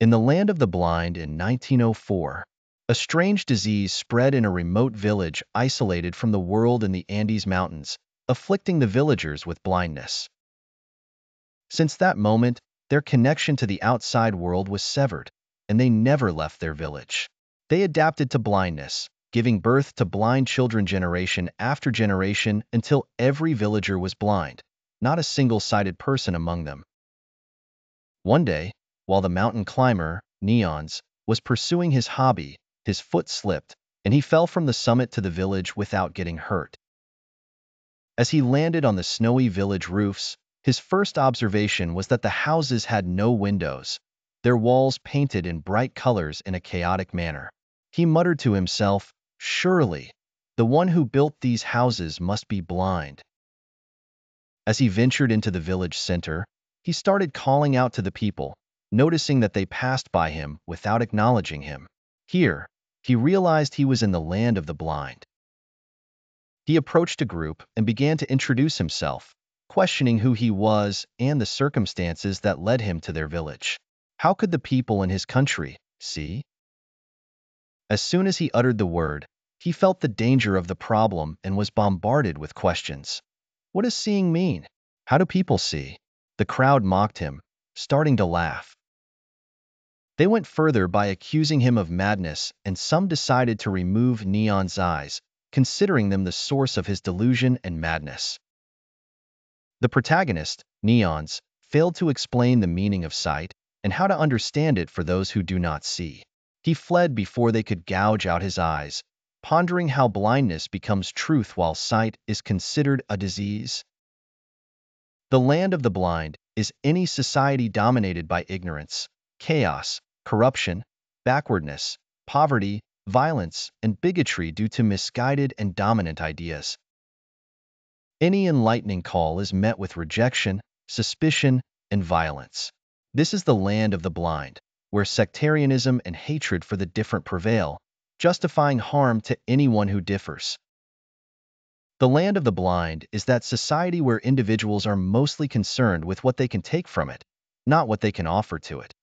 In the land of the blind in 1904, a strange disease spread in a remote village isolated from the world in the Andes Mountains, afflicting the villagers with blindness. Since that moment, their connection to the outside world was severed, and they never left their village. They adapted to blindness, giving birth to blind children generation after generation until every villager was blind, not a single-sighted person among them. One day, while the mountain climber, Nunez, was pursuing his hobby, his foot slipped, and he fell from the summit to the village without getting hurt. As he landed on the snowy village roofs, his first observation was that the houses had no windows, their walls painted in bright colors in a chaotic manner. He muttered to himself, Surely, the one who built these houses must be blind. As he ventured into the village center, he started calling out to the people, noticing that they passed by him without acknowledging him. Here, he realized he was in the land of the blind. He approached a group and began to introduce himself, questioning who he was and the circumstances that led him to their village. How could the people in his country see? As soon as he uttered the word, he felt the danger of the problem and was bombarded with questions. What does seeing mean? How do people see? The crowd mocked him, starting to laugh. They went further by accusing him of madness, and some decided to remove Nunez's eyes, considering them the source of his delusion and madness. The protagonist, Nunez, failed to explain the meaning of sight and how to understand it for those who do not see. He fled before they could gouge out his eyes, pondering how blindness becomes truth while sight is considered a disease. The land of the blind is any society dominated by ignorance, chaos, corruption, backwardness, poverty, violence, and bigotry due to misguided and dominant ideas. Any enlightening call is met with rejection, suspicion, and violence. This is the land of the blind where sectarianism and hatred for the different prevail, justifying harm to anyone who differs. The land of the blind is that society where individuals are mostly concerned with what they can take from it, not what they can offer to it.